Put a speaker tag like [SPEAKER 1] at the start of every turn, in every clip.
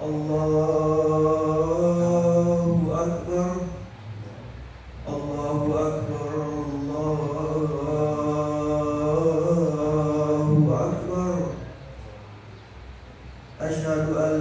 [SPEAKER 1] الله أكبر الله أكبر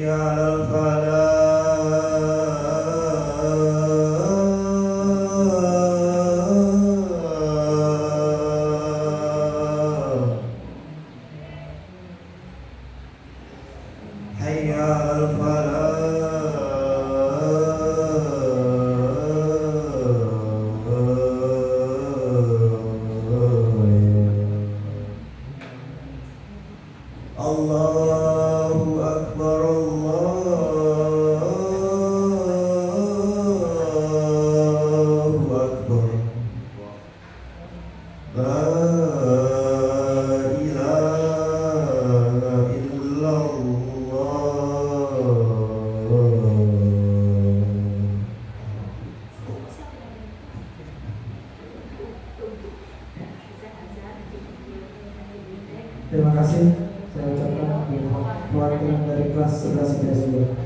[SPEAKER 1] هيا على الفلاح
[SPEAKER 2] Terima kasih saya ucapkan perwakilan dari kelas 11 IPS 2.